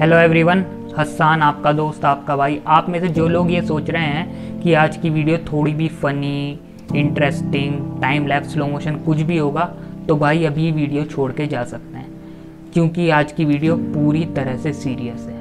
Hello everyone Hasan आपका दोस्त, आपका भाई। आप में से जो लोग ये सोच रहे हैं कि आज की वीडियो थोड़ी भी funny interesting time lapse slow motion कुछ भी होगा तो भाई अभी वीडियो छोड़ के जा सकते हैं। क्योंकि आज की वीडियो पूरी तरह से सीरियस है।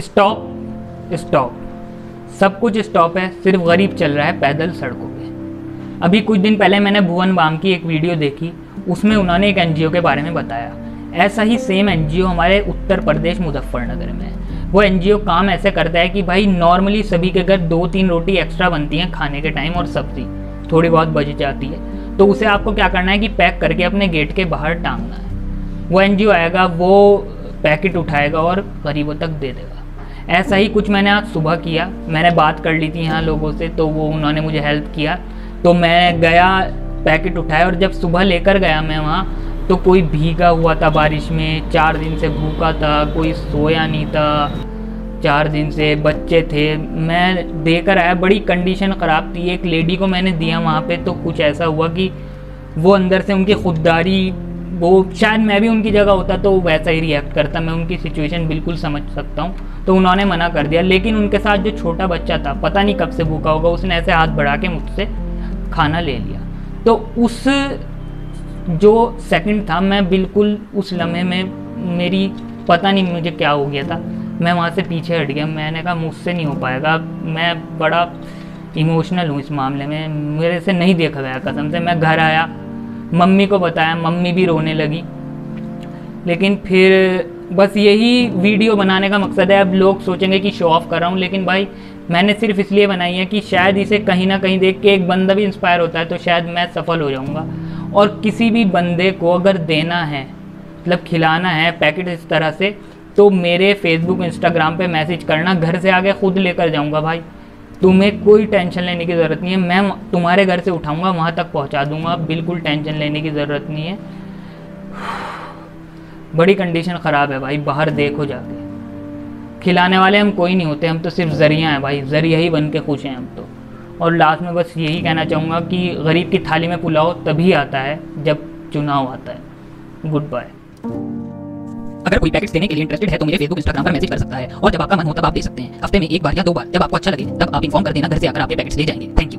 Stop stop. सब कुछ स्टॉप है, सिर्फ़ गरीब चल रहा है पैदल सड़कों पे। अभी कुछ दिन पहले मैंने भुवन बाम की एक वीडियो देखी, उसमें उन्होंने एक एनजीओ के बारे में बताया। ऐसा ही सेम एनजीओ हमारे उत्तर प्रदेश मुजफ्फरनगर में है। वो एनजीओ काम ऐसे करता है कि भाई नॉर्मली सभी के घर दो तीन रोटी एक्स्ट्रा बनती हैं खाने के टाइम और सब्ज़ी। थोड़ी बहुत बच जाती है। तो उसे आपको क्या करना है कि पैक करके अपने गेट के बाहर टांगना है। वो एनजीओ आएगा, वो पैकेट उठाएगा और गरीबों तक दे देगा। ऐसा ही कुछ मैंने आज सुबह किया। मैंने बात कर ली थी यहाँ लोगों से तो वो उन्होंने मुझे हेल्प किया। तो मैं गया पैकेट उठाया और जब सुबह लेकर गया मैं वहाँ तो कोई भीगा हुआ था बारिश में, चार दिन से भूखा था, कोई सोया नहीं था। चार दिन से बच्चे थे। मैं देकर आया, बड़ी कंडीशन ख़राब थी। एक लेडी को मैंने दिया वहाँ पे तो कुछ ऐसा हुआ कि वो अंदर से उनकी खुददारी वो शायद मैं भी उनकी जगह होता तो वैसा ही रिएक्ट करता, मैं उनकी सिचुएशन बिल्कुल समझ सकता हूँ। तो उन्होंने मना कर दिया, लेकिन उनके साथ जो छोटा बच्चा था, पता नहीं कब से भूखा होगा, उसने ऐसे हाथ बढ़ा के मुझसे खाना ले लिया। तो उस जो सेकंड था, मैं बिल्कुल उस लम्हे में, मेरी पता नहीं मुझे क्या हो गया था। मैं वहाँ से पीछे हट गया, मैंने कहा मुझसे नहीं हो पाएगा। मैं बड़ा इमोशनल हूँ इस मामले में, मेरे से नहीं देखा गया कसम से। मैं घर आया मम्मी को बताया, मम्मी भी रोने लगी। लेकिन फिर बस यही वीडियो बनाने का मकसद है। अब लोग सोचेंगे कि शो ऑफ़ कर रहा हूँ, लेकिन भाई, मैंने सिर्फ़ इसलिए बनाई है कि शायद इसे कहीं ना कहीं देख के एक बंदा भी इंस्पायर होता है तो शायद मैं सफल हो जाऊँगा। और किसी भी बंदे को अगर देना है मतलब खिलाना है पैकेट इस तरह से तो मेरे फेसबुक इंस्टाग्राम पे मैसेज करना, घर से आगे खुद लेकर जाऊँगा भाई। तुम्हें कोई टेंशन लेने की ज़रूरत नहीं है। मैं तुम्हारे घर से उठाऊँगा, वहाँ तक पहुँचा दूँगा। बिल्कुल टेंशन लेने की ज़रूरत नहीं है। बड़ी कंडीशन ख़राब है भाई, बाहर देखो जाके। खिलाने वाले हम कोई नहीं होते, हम तो सिर्फ़ ज़रिया हैं भाई। ज़रिया ही बन के खुश हैं हम तो। और लास्ट में बस यही कहना चाहूँगा कि गरीब की थाली में पुलाव तभी आता है जब चुनाव आता है। गुड बाय अगर कोई पैकेट देने के लिए इंटरेस्टेड है तो मुझे फेसबुक इंस्टाग्राम पर मैसेज कर सकता है। और जब आपका मन हो, तब आप दे सकते हैं। हफ़्ते में एक बार या दो बार, जब आपको अच्छा लगे, तब आप इन्फॉर्म कर देना, घर से आकर आपके पैकेट्स ले जाएँगे। थैंक